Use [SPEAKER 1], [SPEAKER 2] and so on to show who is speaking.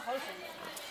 [SPEAKER 1] 好水。